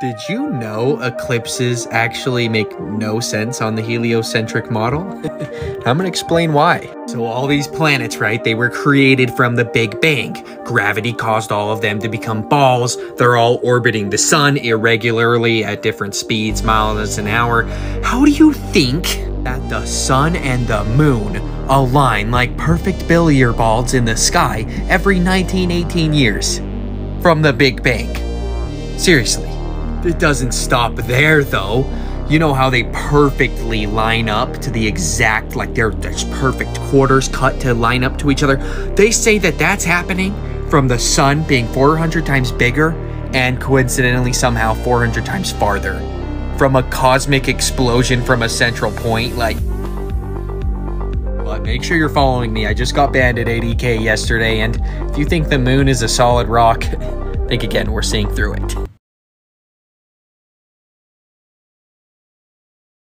Did you know eclipses actually make no sense on the heliocentric model? I'm gonna explain why. So all these planets, right, they were created from the Big Bang. Gravity caused all of them to become balls. They're all orbiting the sun irregularly at different speeds, miles an hour. How do you think that the sun and the moon align like perfect billiard balls in the sky every 19, 18 years? From the Big Bang. Seriously. It doesn't stop there, though. You know how they perfectly line up to the exact, like just perfect quarters cut to line up to each other. They say that that's happening from the sun being 400 times bigger and coincidentally somehow 400 times farther from a cosmic explosion from a central point. Like, but make sure you're following me. I just got banned at 80k yesterday, and if you think the moon is a solid rock, think again, we're seeing through it.